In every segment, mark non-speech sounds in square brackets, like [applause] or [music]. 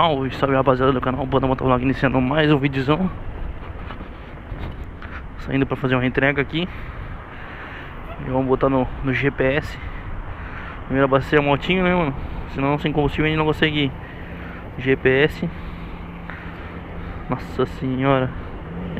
Salve, salve rapaziada do canal Banda Motovlog iniciando mais um videozão. Saindo pra fazer uma entrega aqui. E Vamos botar no, no GPS Primeiro abastecer a motinho né mano? Senão sem combustível a gente não consegue GPS Nossa senhora.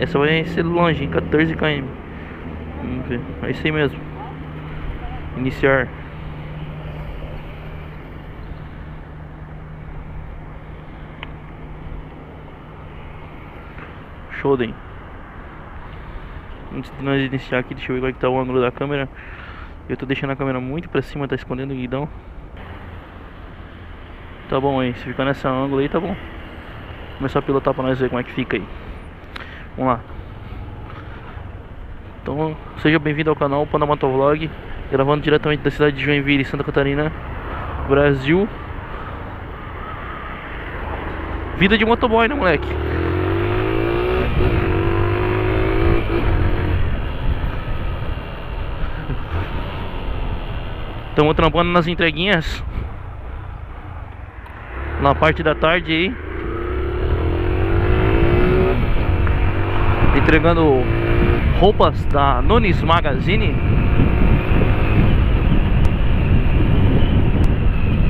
Essa vai ser longe, em 14 km Vamos ver, é isso aí mesmo. Iniciar Shoden. Antes de nós iniciar aqui, deixa eu ver como é que tá o ângulo da câmera. Eu tô deixando a câmera muito pra cima, tá escondendo o guidão. Tá bom aí, se ficar nessa ângulo aí, tá bom. Começar a pilotar pra nós ver como é que fica aí. Vamos lá. Então, seja bem-vindo ao canal Panda Motovlog, gravando diretamente da cidade de Joinville, Santa Catarina, Brasil. Vida de motoboy, né, moleque? Estamos trampando nas entreguinhas. Na parte da tarde aí. Entregando roupas da Nunes Magazine.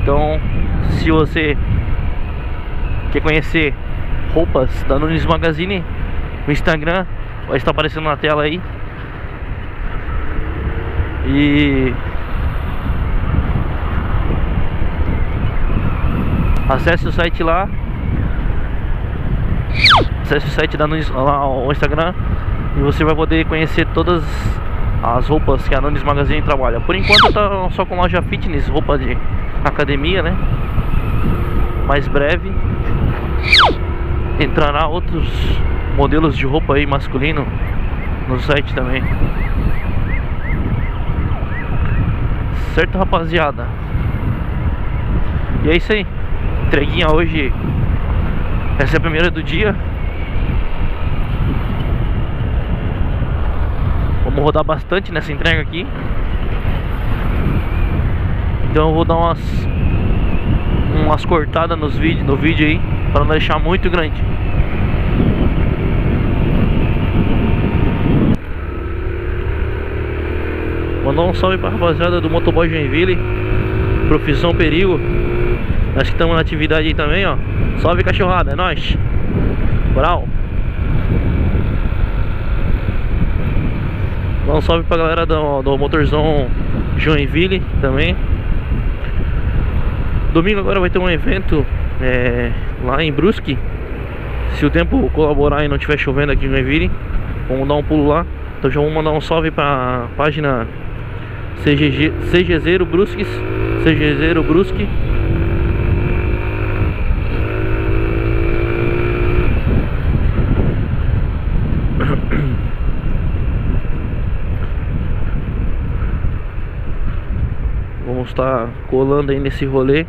Então, se você quer conhecer roupas da Nunes Magazine O Instagram vai estar aparecendo na tela aí. E Acesse o site lá. Acesse o site da Nunes, lá, o Instagram e você vai poder conhecer todas as roupas que a Nunes Magazine trabalha. Por enquanto tá só com loja fitness, roupa de academia, né? Mais breve entrará outros modelos de roupa aí masculino no site também. Certo, rapaziada? E é isso aí. Entreguinha hoje. Essa é a primeira do dia. Vamos rodar bastante nessa entrega aqui. Então eu vou dar umas Umas cortadas nos vídeos, no vídeo aí Para não deixar muito grande. Mandar um salve pra rapaziada do Motoboy Joinville Profissão Perigo Acho que estamos na atividade aí também, ó. Salve cachorrada, é nóis. Moral. um salve pra galera do, do Motorzão Joinville também. Domingo agora vai ter um evento é, lá em Brusque. Se o tempo colaborar e não estiver chovendo aqui em Joinville, vamos dar um pulo lá. Então já vamos mandar um salve pra página CGG, CGZero Brusques. CGZero Brusque Vamos estar colando aí nesse rolê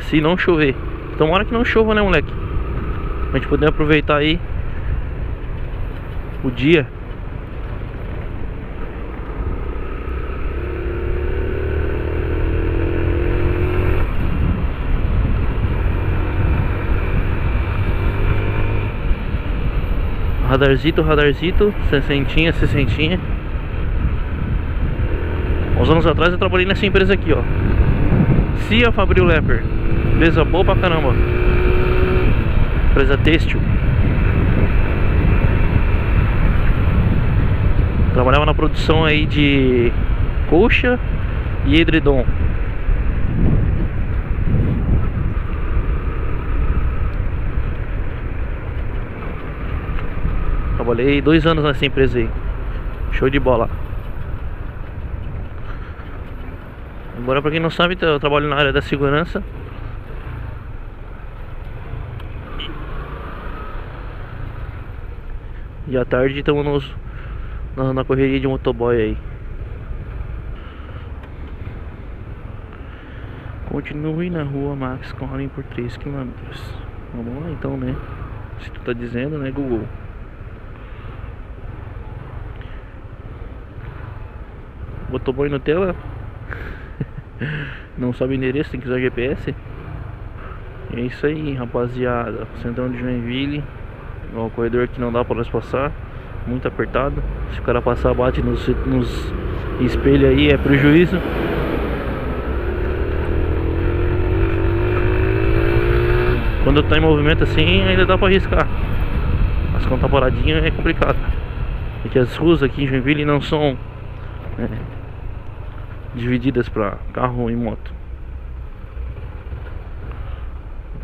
Se não chover. Tomara que não chova né moleque? Pra gente poder aproveitar aí O dia. Radarzito, radarzito, sessentinha, sessentinha Uns anos atrás eu trabalhei nessa empresa aqui, ó. Cia Fabril Leper. Empresa boa pra caramba. Empresa têxtil. Trabalhava na produção aí de Coxa e edredom. Trabalhei dois anos nessa empresa aí. Show de bola Agora pra quem não sabe, eu trabalho na área da segurança. E à tarde estamos na, na correria de motoboy aí. Continue na rua Max Corren por 3 km Vamos lá então, né? Se tu tá dizendo, né, Google? Motoboy no tela não sabe endereço, tem que usar GPS. É isso aí, rapaziada. Centrão de Joinville. O corredor que não dá para nós passar. Muito apertado. Se o cara passar, bate nos, nos espelhos aí, é prejuízo. Quando tá em movimento assim, ainda dá para arriscar. Mas quando tá paradinho é complicado. Porque as ruas aqui em Joinville não são é, divididas para carro e moto.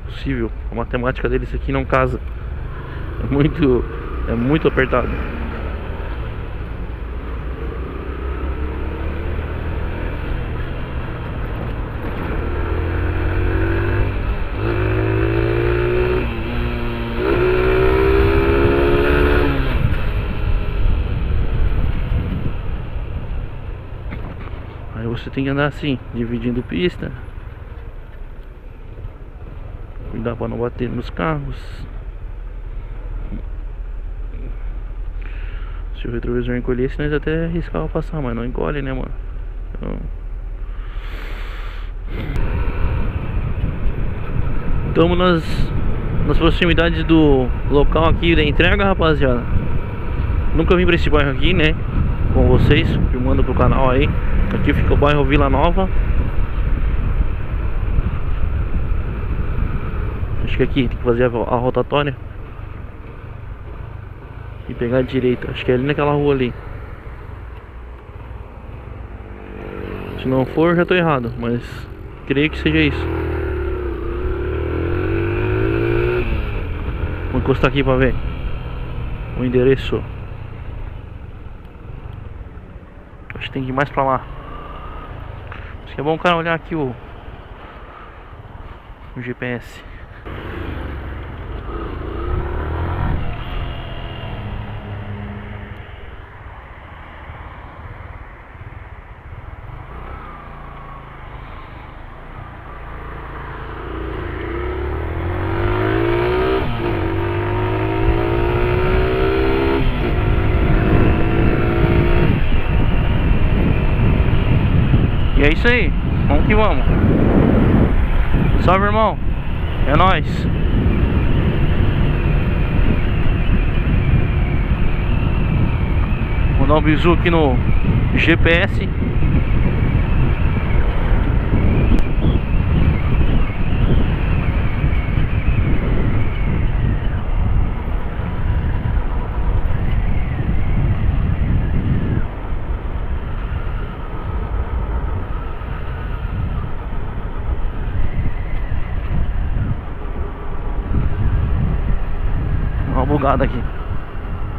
Possível. A matemática deles aqui não casa. É muito, é muito apertado. Aí você tem que andar assim, dividindo pista. Cuidar para não bater nos carros. Se o retrovisor encolhesse, nós até arriscava passar, mas não encolhe, né, mano? Então... Estamos nas, nas proximidades do local aqui da entrega, rapaziada. Nunca vim pra esse bairro aqui, né? Com vocês, filmando pro canal aí. Aqui fica o bairro Vila Nova. Acho que aqui tem que fazer a, rotatória. E pegar a direita. Acho que é ali naquela rua ali. Se não for, já tô errado. Mas creio que seja isso. Vou encostar aqui pra ver o endereço. Acho que tem que ir mais pra lá. Acho que é bom o cara olhar aqui o, o GPS. Isso aí, vamos que vamos. Salve irmão, é nóis. Vou dar um bisu aqui no GPS. Uma bugada aqui.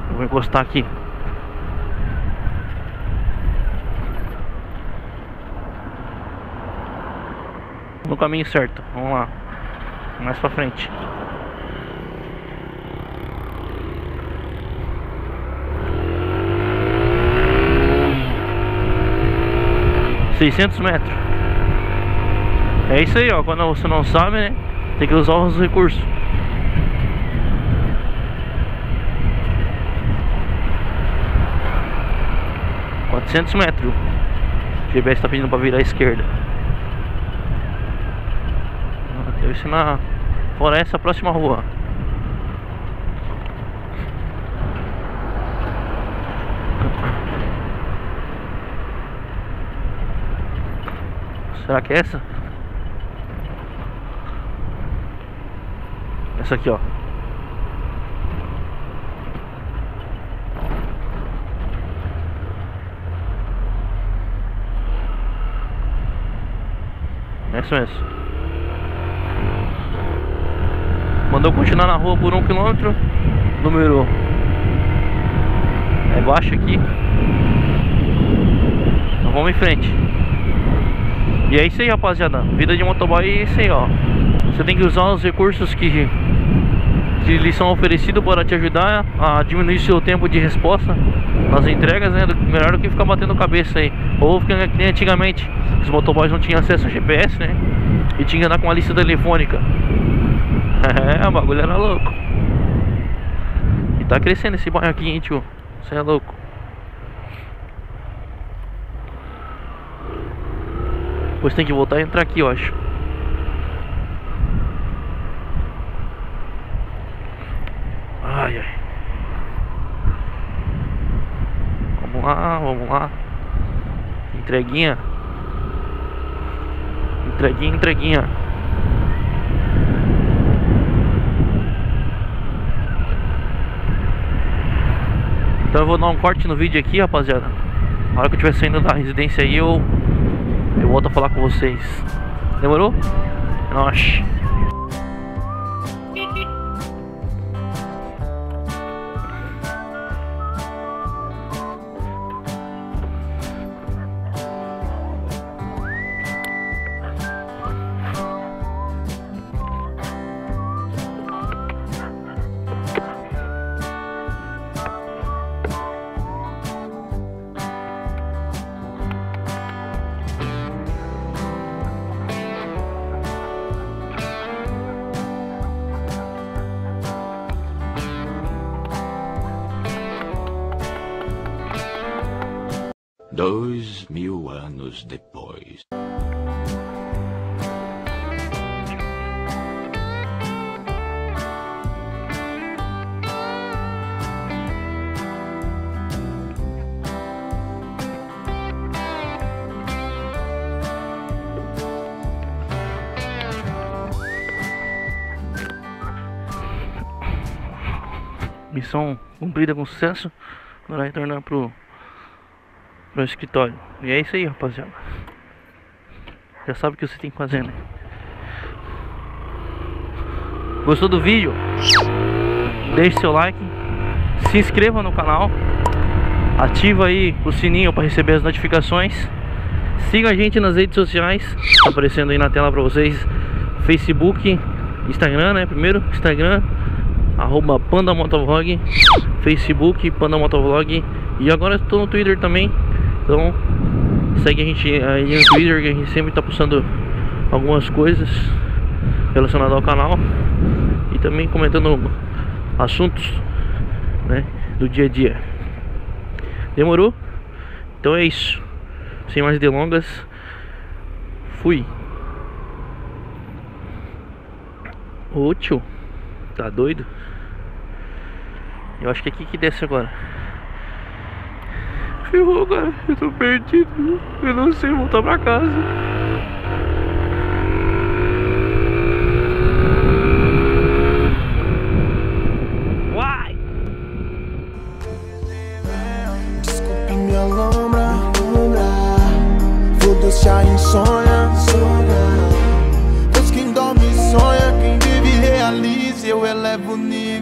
Eu vou encostar aqui. No caminho certo. Vamos lá. Mais pra frente. Seiscentos metros. É isso aí, ó. Quando você não sabe, né? Tem que usar os recursos. Quatrocentos metros. O GPS está pedindo para virar à esquerda. Deve ser na floresta próxima rua. Será que é essa? Essa aqui, ó. Essa mesmo. Mandou continuar na rua por um quilômetro. Número é baixo aqui. Então vamos em frente. E é isso aí, rapaziada. Vida de motoboy é isso aí, ó. Você tem que usar os recursos que, que lhe são oferecidos para te ajudar a diminuir seu tempo de resposta nas entregas, né? Melhor do que ficar batendo cabeça aí. Ou que nem antigamente, os motoboys não tinham acesso a GPS, né? E tinha que andar com uma lista telefônica. [laughs] É, o bagulho era louco. E tá crescendo esse bairro aqui, hein, tio? Você é louco. Depois tem que voltar e entrar aqui, eu acho. Lá, vamos lá. Entreguinha. Entreguinha, entreguinha. Então eu vou dar um corte no vídeo aqui, rapaziada. Na hora que eu estiver saindo da residência aí, eu, eu volto a falar com vocês. Demorou? É. Dois mil anos depois. Missão cumprida com sucesso. Agora retornar pro, pro escritório. E é isso aí, rapaziada. Já sabe o que você tem que fazer, né? Gostou do vídeo? Deixe seu like. Se inscreva no canal. Ativa aí o sininho para receber as notificações. Siga a gente nas redes sociais. Tá aparecendo aí na tela para vocês. Facebook, Instagram, né? Primeiro, Instagram arroba Panda Motovlog, Facebook Panda Motovlog e agora estou no Twitter também. Então segue a gente aí no Twitter que a gente sempre está postando algumas coisas relacionadas ao canal e também comentando assuntos né, do dia a dia. Demorou? Então é isso. Sem mais delongas. Fui. Ô tio, tá doido? Eu acho que é aqui que desce agora. Ferrou agora, eu tô perdido. Eu não sei voltar pra casa. Uai! Desculpe minha lombra, vou deixar insônia. Deus quem dorme sonha, quem vive realiza. Eu elevo o nível.